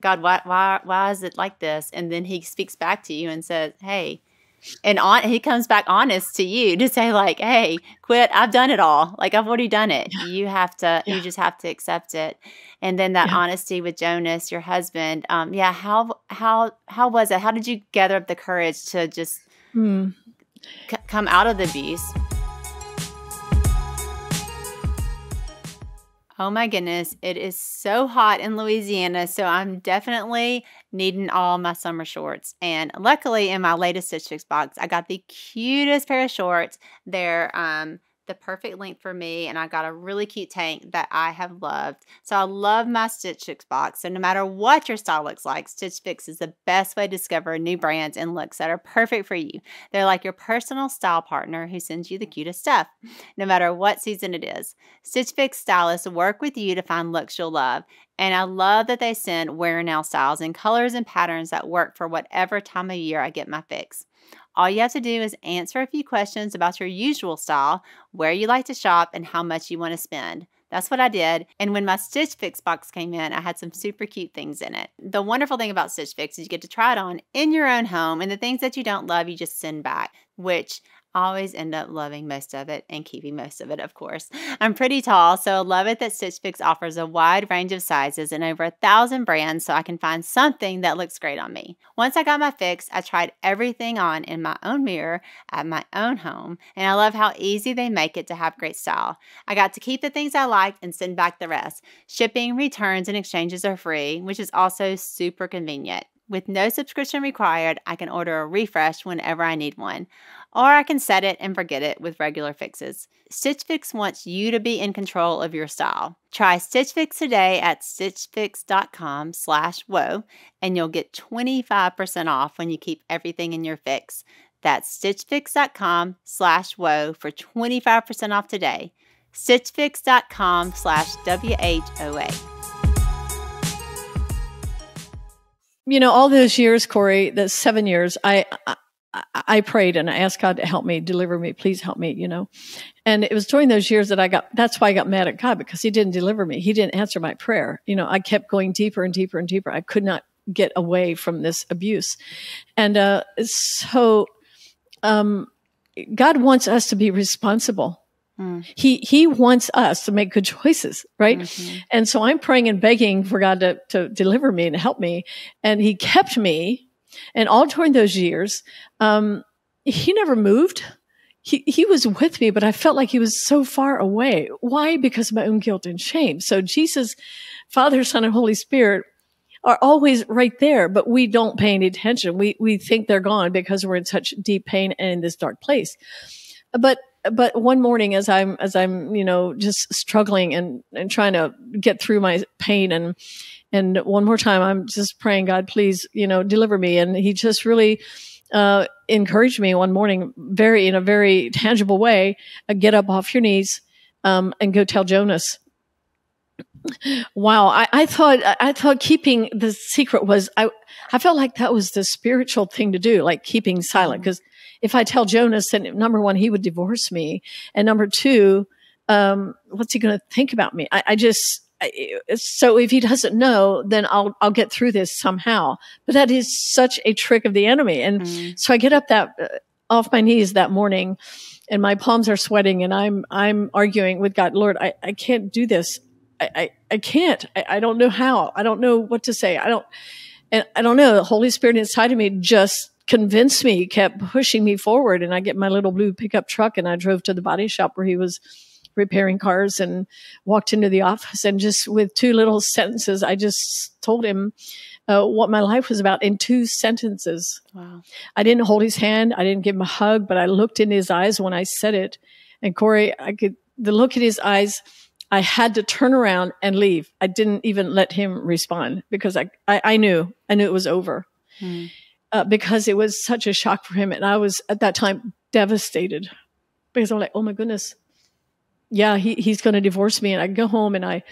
God, why, why, why is it like this? And then he speaks back to you and says, Hey, and on, he comes back honest to you to say like, Hey, quit. I've done it all. Like I've already done it. Yeah. You have to, yeah. you just have to accept it. And then that yeah. honesty with Jonas, your husband. Um, yeah. How, how, how was it? How did you gather up the courage to just hmm. c- come out of the abuse? Oh my goodness, it is so hot in Louisiana, so I'm definitely needing all my summer shorts. And luckily, in my latest Stitch Fix box, I got the cutest pair of shorts. They're um the perfect length for me and I got a really cute tank that I have loved. So I love my Stitch Fix box. So no matter what your style looks like, Stitch Fix is the best way to discover new brands and looks that are perfect for you. They're like your personal style partner who sends you the cutest stuff, no matter what season it is. Stitch Fix stylists work with you to find looks you'll love. And I love that they send wear now styles in colors and patterns that work for whatever time of year I get my fix. All you have to do is answer a few questions about your usual style, where you like to shop, and how much you want to spend. That's what I did. And when my Stitch Fix box came in, I had some super cute things in it. The wonderful thing about Stitch Fix is you get to try it on in your own home, and the things that you don't love, you just send back, which always end up loving most of it and keeping most of it, of course. I'm pretty tall, so I love it that Stitch Fix offers a wide range of sizes and over a thousand brands so I can find something that looks great on me. Once I got my fix, I tried everything on in my own mirror at my own home, and I love how easy they make it to have great style. I got to keep the things I liked and send back the rest. Shipping, returns, and exchanges are free, which is also super convenient. With no subscription required, I can order a refresh whenever I need one or I can set it and forget it with regular fixes. Stitch Fix wants you to be in control of your style. Try Stitch Fix today at stitchfix.com slash and you'll get 25% off when you keep everything in your fix. That's stitchfix.com slash for 25% off today. stitchfix.com slash W-H-O-A. You know, all those years, Korie, the seven years, I, I I prayed and I asked God to help me, deliver me, please help me, you know. And it was during those years that I got, that's why I got mad at God because he didn't deliver me. He didn't answer my prayer. You know, I kept going deeper and deeper and deeper. I could not get away from this abuse. And uh, so um, God wants us to be responsible. Mm. He he wants us to make good choices, right? Mm-hmm. And so I'm praying and begging for God to to deliver me and help me. And He kept me and all during those years, um, he never moved. He, he was with me, but I felt like he was so far away. Why? Because of my own guilt and shame. So Jesus, Father, Son, and Holy Spirit are always right there, but we don't pay any attention. We, we think they're gone because we're in such deep pain and in this dark place. But, but one morning as I'm, as I'm, you know, just struggling and, and trying to get through my pain and, and one more time, I'm just praying, God, please, you know, deliver me. And he just really, uh, encouraged me one morning, very, in a very tangible way, uh, get up off your knees, um, and go tell Jonas. Wow. I, I thought, I thought keeping the secret was, I, I felt like that was the spiritual thing to do, like keeping silent. Cause if I tell Jonas, then number one, he would divorce me. And number two, um, what's he going to think about me? I, I just, so if he doesn't know, then I'll I'll get through this somehow. But that is such a trick of the enemy. And mm. so I get up that uh, off my knees that morning, and my palms are sweating, and I'm I'm arguing with God, Lord, I, I can't do this. I I, I can't. I, I don't know how. I don't know what to say. I don't. And I don't know. The Holy Spirit inside of me just convinced me, kept pushing me forward, and I get my little blue pickup truck, and I drove to the body shop where he was repairing cars and walked into the office and just with two little sentences, I just told him uh, what my life was about in two sentences. Wow. I didn't hold his hand. I didn't give him a hug, but I looked in his eyes when I said it. And Korie, I could, the look in his eyes, I had to turn around and leave. I didn't even let him respond because I, I, I knew, I knew it was over. Hmm. Uh, because it was such a shock for him. And I was at that time devastated because I'm like, oh my goodness, yeah, he, he's going to divorce me. And I go home and I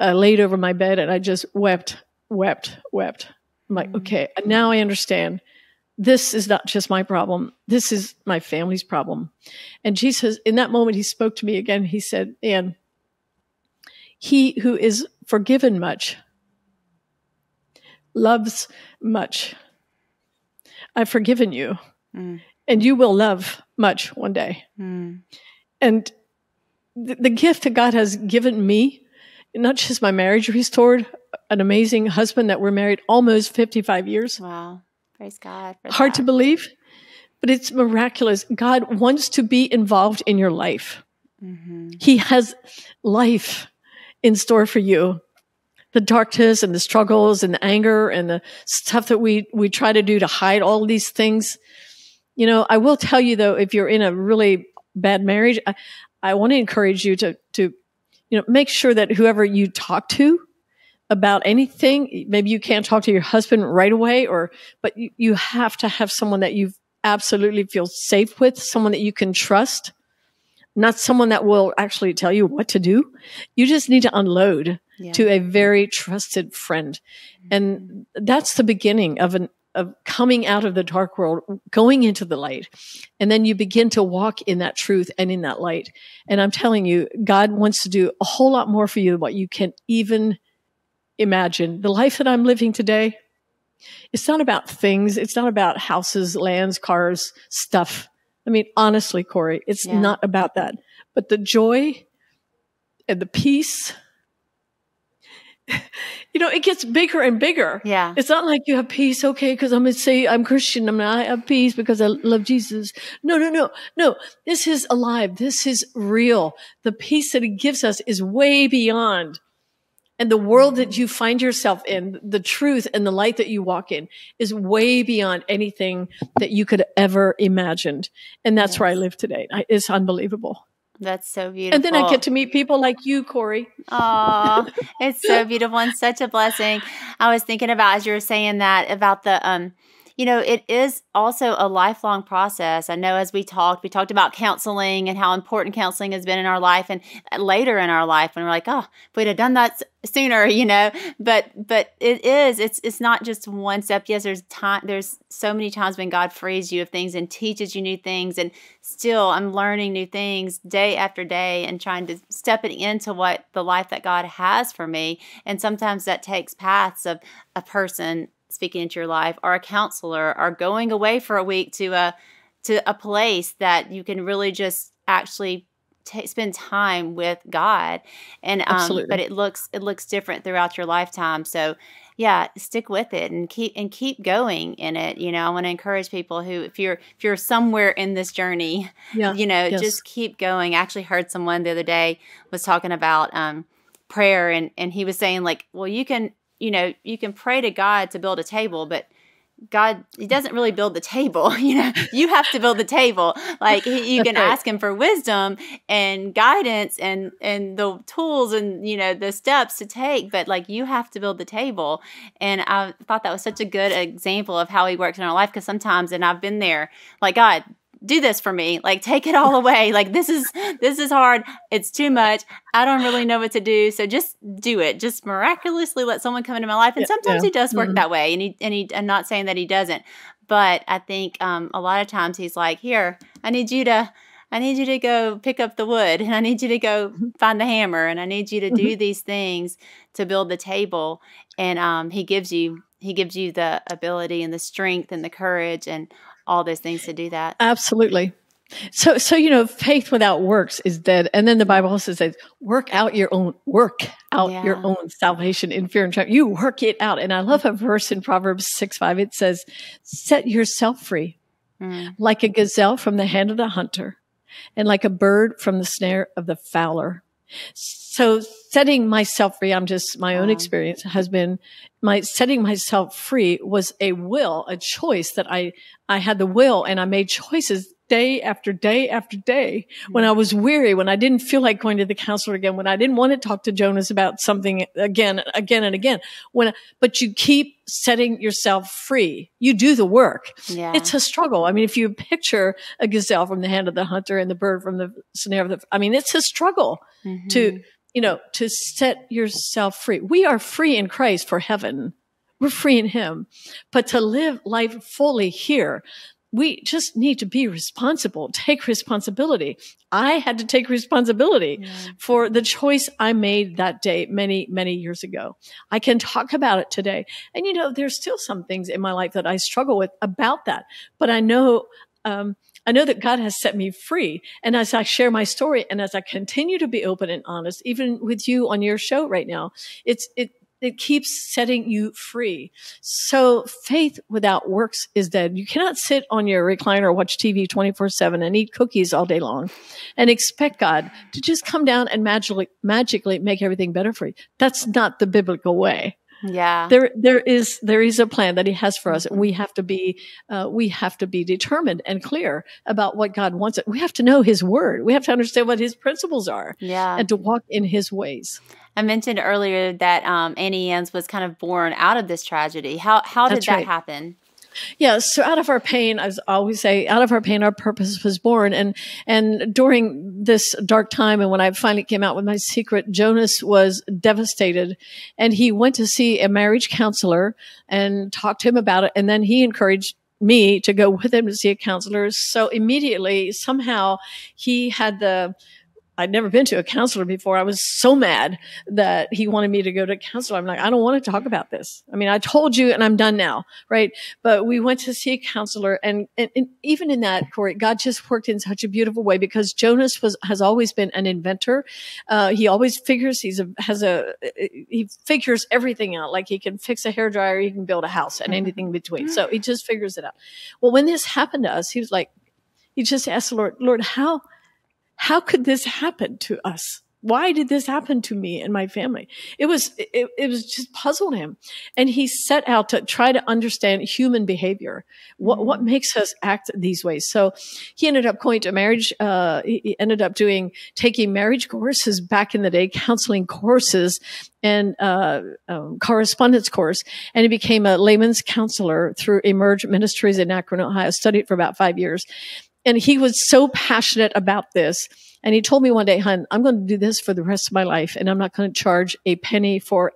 uh, laid over my bed and I just wept, wept, wept. I'm like, mm-hmm. okay, now I understand. This is not just my problem. This is my family's problem. And Jesus, in that moment, he spoke to me again. He said, Anne, he who is forgiven much loves much. I've forgiven you, mm. and you will love much one day. Mm. And the, the gift that God has given me, not just my marriage restored, an amazing husband that we're married almost 55 years. Wow. Praise God. Hard that. to believe, but it's miraculous. God wants to be involved in your life. Mm-hmm. He has life in store for you. The darkness and the struggles and the anger and the stuff that we, we try to do to hide all these things. You know, I will tell you though, if you're in a really bad marriage, I, I want to encourage you to, to, you know, make sure that whoever you talk to about anything, maybe you can't talk to your husband right away or, but you, you have to have someone that you absolutely feel safe with, someone that you can trust not someone that will actually tell you what to do. You just need to unload yeah. to a very trusted friend. And mm-hmm. that's the beginning of an of coming out of the dark world, going into the light. And then you begin to walk in that truth and in that light. And I'm telling you, God wants to do a whole lot more for you than what you can even imagine. The life that I'm living today, it's not about things. It's not about houses, lands, cars, stuff. I mean, honestly, Korie, it's yeah. not about that. But the joy and the peace, you know, it gets bigger and bigger. Yeah. It's not like you have peace, okay, because I'm going to say I'm Christian. I'm not, I have peace because I love Jesus. No, no, no, no. This is alive. This is real. The peace that he gives us is way beyond and the world that you find yourself in, the truth and the light that you walk in is way beyond anything that you could ever imagined. And that's yes. where I live today. It's unbelievable. That's so beautiful. And then I get to meet people like you, Korie. Oh, it's so beautiful and such a blessing. I was thinking about as you were saying that about the um you know, it is also a lifelong process. I know as we talked, we talked about counseling and how important counseling has been in our life and uh, later in our life when we're like, oh, if we'd have done that sooner, you know, but, but it is, it's, it's not just one step. Yes, there's time, there's so many times when God frees you of things and teaches you new things. And still I'm learning new things day after day and trying to step it into what the life that God has for me. And sometimes that takes paths of a person speaking into your life or a counselor or going away for a week to a to a place that you can really just actually t- spend time with God and um, but it looks it looks different throughout your lifetime so yeah stick with it and keep and keep going in it you know I want to encourage people who if you're if you're somewhere in this journey yeah. you know yes. just keep going I actually heard someone the other day was talking about um prayer and and he was saying like well you can you know, you can pray to God to build a table, but God, He doesn't really build the table. You know, you have to build the table. Like you can right. ask Him for wisdom and guidance and and the tools and you know the steps to take, but like you have to build the table. And I thought that was such a good example of how He works in our life because sometimes, and I've been there, like God, do this for me like take it all away like this is this is hard it's too much i don't really know what to do so just do it just miraculously let someone come into my life and yeah, sometimes yeah. he does work mm-hmm. that way and he and he i'm not saying that he doesn't but i think um, a lot of times he's like here i need you to I need you to go pick up the wood and I need you to go find the hammer and I need you to do mm-hmm. these things to build the table. And um, he gives you he gives you the ability and the strength and the courage and all those things to do that. Absolutely. So, so you know, faith without works is dead. And then the Bible also says, "Work out your own work out yeah. your own salvation in fear and trembling." You work it out. And I love a verse in Proverbs six five. It says, "Set yourself free, mm. like a gazelle from the hand of the hunter, and like a bird from the snare of the fowler." So setting myself free, I'm just my own experience has been my setting myself free was a will, a choice that I, I had the will and I made choices day after day after day when I was weary, when I didn't feel like going to the counselor again, when I didn't want to talk to Jonas about something again, again and again. When, but you keep setting yourself free. You do the work. Yeah. It's a struggle. I mean, if you picture a gazelle from the hand of the hunter and the bird from the snare of the, I mean, it's a struggle mm-hmm. to, you know, to set yourself free. We are free in Christ for heaven. We're free in Him. But to live life fully here, we just need to be responsible, take responsibility. I had to take responsibility yeah. for the choice I made that day many, many years ago. I can talk about it today. And you know, there's still some things in my life that I struggle with about that, but I know, um, I know that God has set me free. And as I share my story and as I continue to be open and honest, even with you on your show right now, it's, it, It keeps setting you free. So faith without works is dead. You cannot sit on your recliner watch TV 24 seven and eat cookies all day long and expect God to just come down and magically, magically make everything better for you. That's not the biblical way. Yeah. There, there is, there is a plan that he has for us. And we have to be, uh, we have to be determined and clear about what God wants. We have to know his word. We have to understand what his principles are Yeah. and to walk in his ways. I mentioned earlier that um, Auntie Anne's was kind of born out of this tragedy. How how did That's that right. happen? Yeah, so out of our pain, as I always say, out of our pain, our purpose was born. And and during this dark time, and when I finally came out with my secret, Jonas was devastated, and he went to see a marriage counselor and talked to him about it. And then he encouraged me to go with him to see a counselor. So immediately, somehow, he had the I'd never been to a counselor before. I was so mad that he wanted me to go to a counselor. I'm like, I don't want to talk about this. I mean, I told you and I'm done now. Right. But we went to see a counselor and, and, and even in that, Korie, God just worked in such a beautiful way because Jonas was, has always been an inventor. Uh, he always figures he's a, has a, he figures everything out. Like he can fix a hair dryer, he can build a house and anything in between. So he just figures it out. Well, when this happened to us, he was like, he just asked the Lord, Lord, how, how could this happen to us? Why did this happen to me and my family? It was, it, it was just puzzled him. And he set out to try to understand human behavior. What, what makes us act these ways? So he ended up going to marriage. Uh, he he ended up doing, taking marriage courses back in the day, counseling courses and, uh, um, correspondence course. And he became a layman's counselor through Emerge Ministries in Akron, Ohio, studied for about five years and he was so passionate about this. And he told me one day, hun, I'm going to do this for the rest of my life and I'm not going to charge a penny for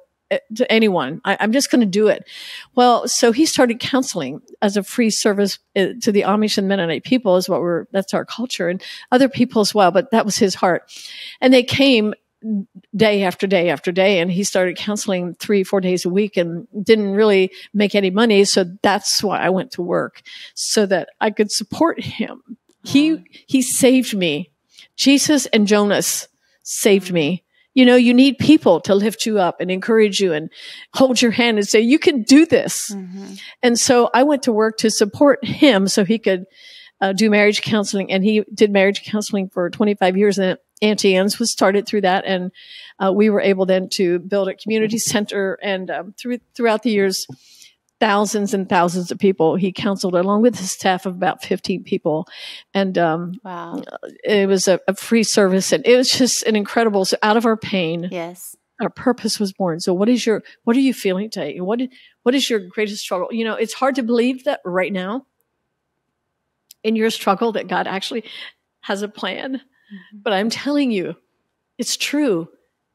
to anyone. I, I'm just going to do it. Well, so he started counseling as a free service uh, to the Amish and Mennonite people is what we're, that's our culture and other people as well. But that was his heart. And they came day after day after day and he started counseling three four days a week and didn't really make any money so that's why i went to work so that i could support him he he saved me jesus and jonas saved me you know you need people to lift you up and encourage you and hold your hand and say you can do this Mm-hmm. and so I went to work to support him so he could uh, do marriage counseling. And he did marriage counseling for 25 years. And Auntie Anne's was started through that. And uh, we were able then to build a community center. And um, through, throughout the years, thousands and thousands of people he counseled along with his staff of about 15 people. And um, Wow. it was a, a free service. And it was just an incredible, so out of our pain, Yes. our purpose was born. So what is your, what are you feeling today? What what is your greatest struggle? You know, it's hard to believe that right now in your struggle that God actually has a plan. But I'm telling you, it's true.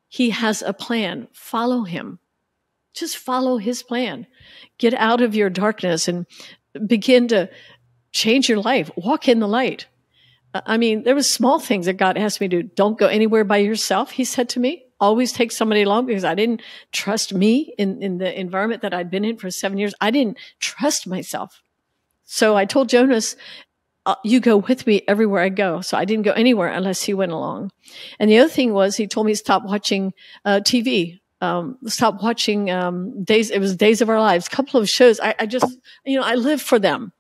He has a plan. Follow him. Just follow his plan. Get out of your darkness and begin to change your life. Walk in the light. Uh, I mean, there was small things that God asked me to do. Don't go anywhere by yourself, he said to me. Always take somebody along because I didn't trust me in, in the environment that I'd been in for seven years. I didn't trust myself. So I told Jonas, uh, you go with me everywhere I go. So I didn't go anywhere unless he went along. And the other thing was he told me to stop watching uh, TV. Um, stop watching um, days. It was Days of Our Lives. A couple of shows. I, I just, you know, I live for them.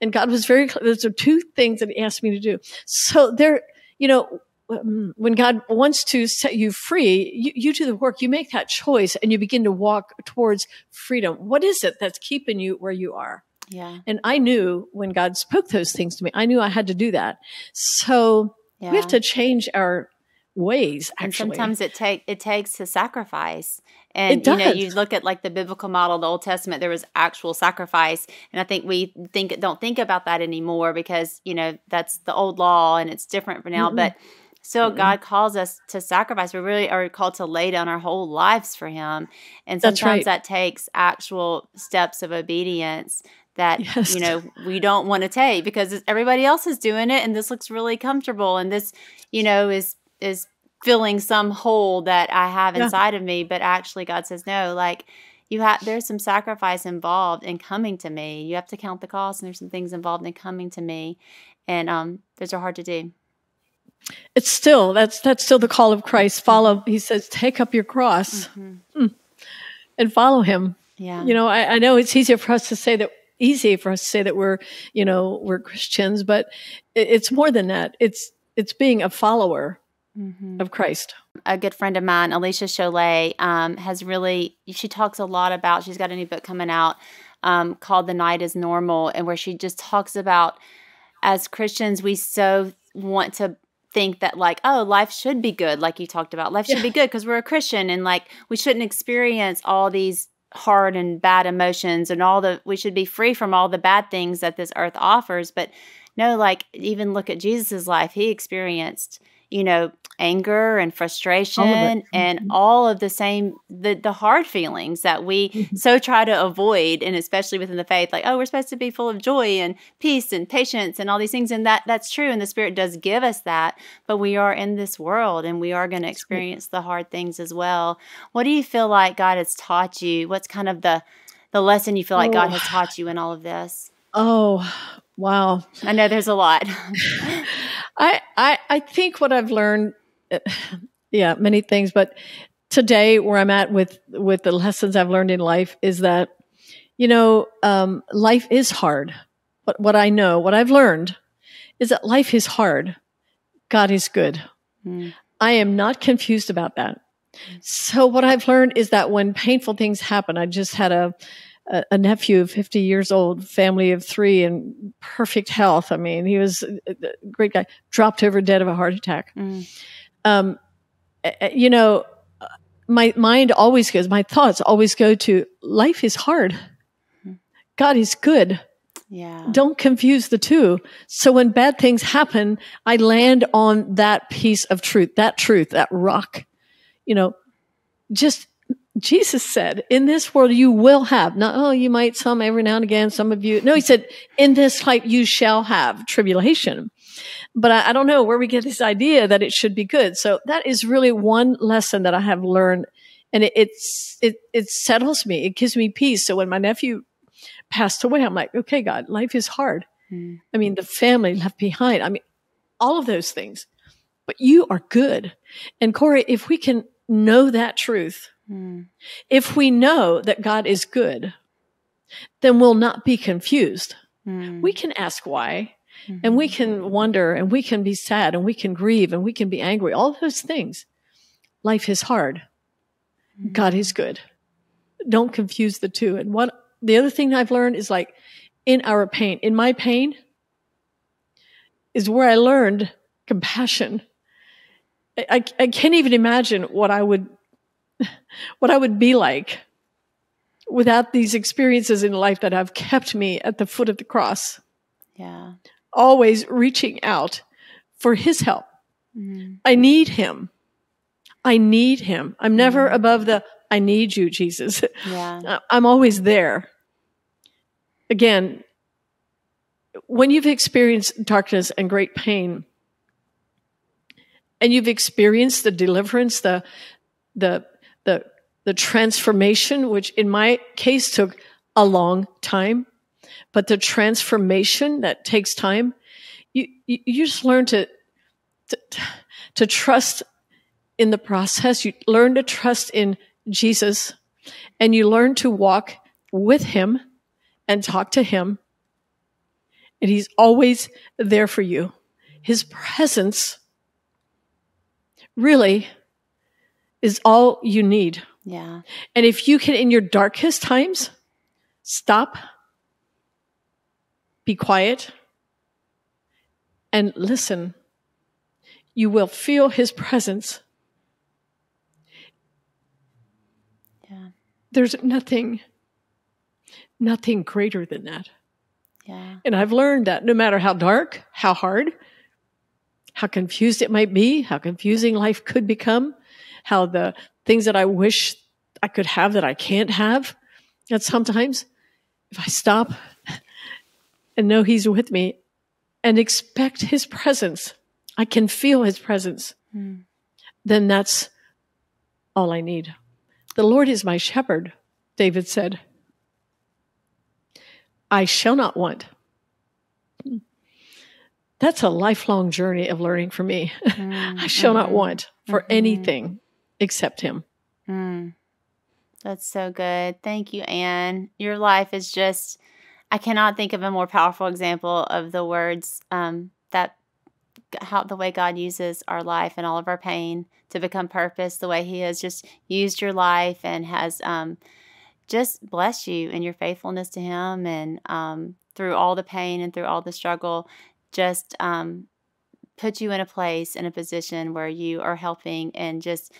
And God was very clear. Those are two things that He asked me to do. So there, you know, um, when God wants to set you free, you, you do the work. You make that choice, and you begin to walk towards freedom. What is it that's keeping you where you are? Yeah. And I knew when God spoke those things to me, I knew I had to do that. So Yeah. we have to change our ways. and Actually, sometimes it take it takes a sacrifice and you know you look at like the biblical model the old testament there was actual sacrifice and i think we think don't think about that anymore because you know that's the old law and it's different for now Mm-mm. but still Mm-mm. god calls us to sacrifice we really are called to lay down our whole lives for him and sometimes right. that takes actual steps of obedience that Yes. you know we don't want to take because everybody else is doing it and this looks really comfortable and this you know is is filling some hole that I have Yeah. inside of me but actually God says no like you have there's some sacrifice involved in coming to me you have to count the cost and there's some things involved in coming to me and um those are hard to do it's still that's that's still the call of Christ. Follow. He says, take up your cross. Mhm. and follow him. Yeah. You know, I, I know it's easier for us to say that easy for us to say that we're, you know, we're Christians, but it's more than that. It's it's being a follower Mhm. of Christ. a good friend of mine, Alicia Chole, um, has really, she talks a lot about, she's got a new book coming out um, called The Night is Normal, and where she just talks about as Christians, we so want to think that, like, oh, life should be good, like you talked about. Life should Yeah. be good because we're a Christian, and like we shouldn't experience all these hard and bad emotions and all the, we should be free from all the bad things that this earth offers. But no, like, even look at Jesus's life, he experienced you know anger and frustration and Mhm. all of the same the the hard feelings that we Mhm. so try to avoid and especially within the faith like oh we're supposed to be full of joy and peace and patience and all these things and that that's true and the spirit does give us that but we are in this world and we are going to experience the hard things as well what do you feel like god has taught you what's kind of the the lesson you feel like god Oh. has taught you in all of this Oh, wow. i know there's a lot I, I, I think what I've learned, yeah, many things, but today where I'm at with, with the lessons I've learned in life is that, you know, um, life is hard. But what I know, what I've learned is that life is hard. God is good. Mm, I am not confused about that. So what I've learned is that when painful things happen, I just had a, a, nephew, 50 years old, family of three in perfect health. I mean, he was a a great guy, dropped over dead of a heart attack. mm, Um, uh, uh, you know, my mind always goes, my thoughts always go to life is hard. God is good. yeah Don't confuse the two. So when bad things happen, I land on that piece of truth, that truth, that rock. You know, just Jesus said, in this world you will have, not, oh, you might some every now and again, some of you. No, he said, in this life you shall have tribulation. But I, I don't know where we get this idea that it should be good. So that is really one lesson that I have learned. And it, it's, it, it settles me. It gives me peace. So when my nephew passed away, I'm like, okay, God, life is hard. Mm, I mean, the family left behind. I mean, all of those things. But you are good. And Korie, if we can know that truth, mm, if we know that God is good, then we'll not be confused. mm, We can ask why, and we can wonder, and we can be sad, and we can grieve, and we can be angry. All those things. Life is hard. mhm. God is good. Don't confuse the two. And what the other thing I've learned is like in our pain, in my pain, is where I learned compassion. I, I, I can't even imagine what I would what I would be like without these experiences in life that have kept me at the foot of the cross, yeah always reaching out for his help. mm, I need him. I need him. I'm never Mhm. above the I need you, Jesus. yeah I- I'm always there. Again, when you've experienced darkness and great pain, and you've experienced the deliverance, the the the the transformation, which in my case took a long time, but the transformation that takes time, you you, you just learn to, to to trust in the process. You learn to trust in Jesus and you learn to walk with him and talk to him. And he's always there for you. His presence really is all you need. yeah And if you can, in your darkest times, stop, be quiet, and listen, you will feel his presence. yeah There's nothing, nothing greater than that. yeah And I've learned that no matter how dark, how hard, how confused it might be, how confusing life could become, how the things that I wish I could have that I can't have, that sometimes if I stop and know He's with me and expect His presence, I can feel His presence, Mm. then that's all I need. The Lord is my shepherd, David said. I shall not want. That's a lifelong journey of learning for me. Mm, I shall not mhm, want for mhm. anything except Him. Mm. That's so good. Thank you, Anne. Your life is just, I cannot think of a more powerful example of the words um, that how the way God uses our life and all of our pain to become purpose, the way He has just used your life and has um, just blessed you in your faithfulness to Him and um, through all the pain and through all the struggle, just um, put you in a place, in a position where you are helping and just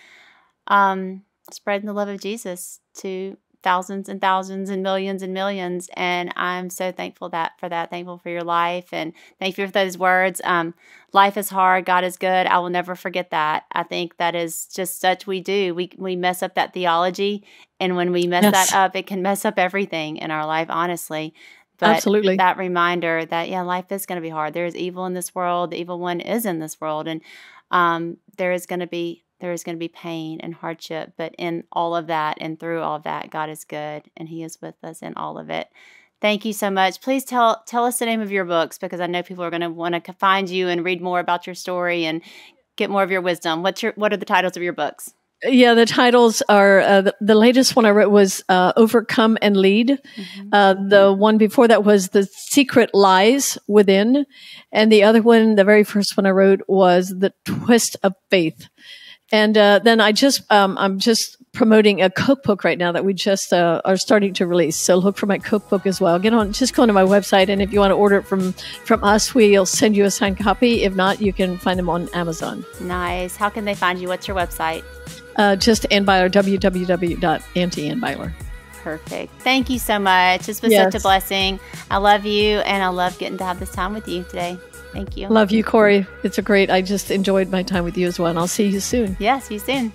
um, spreading the love of Jesus to thousands and thousands and millions and millions. And I'm so thankful that for that. Thankful for your life and thank you for those words. Um, life is hard. God is good. I will never forget that. I think that is just such we do. We we mess up that theology, and when we mess yes. that up, it can mess up everything in our life. Honestly. But Absolutely. That reminder that yeah, life is going to be hard. There is evil in this world. The evil one is in this world, and um, there is going to be there is going to be pain and hardship, but in all of that and through all of that, God is good and He is with us in all of it. Thank you so much. Please tell tell us the name of your books because I know people are going to want to find you and read more about your story and get more of your wisdom. What's your what are the titles of your books? Yeah, the titles are uh, the, the, latest one I wrote was uh, "Overcome and Lead." Mm-hmm. Uh, the one before that was "The Secret Lies Within," and the other one, the very first one I wrote, was "The Twist of Faith." And uh, then I just um, I'm just promoting a cookbook right now that we just uh, are starting to release. So look for my cookbook as well. Get on, just go to my website, and if you want to order it from from us, we'll send you a signed copy. If not, you can find them on Amazon. Nice. How can they find you? What's your website? Uh, just Anne Beiler, www.auntie Perfect. Thank you so much. This was yes. such a blessing. I love you, and I love getting to have this time with you today. Thank you. Love you, Korie. It's a great, I just enjoyed my time with you as well. And I'll see you soon. Yeah, see you soon.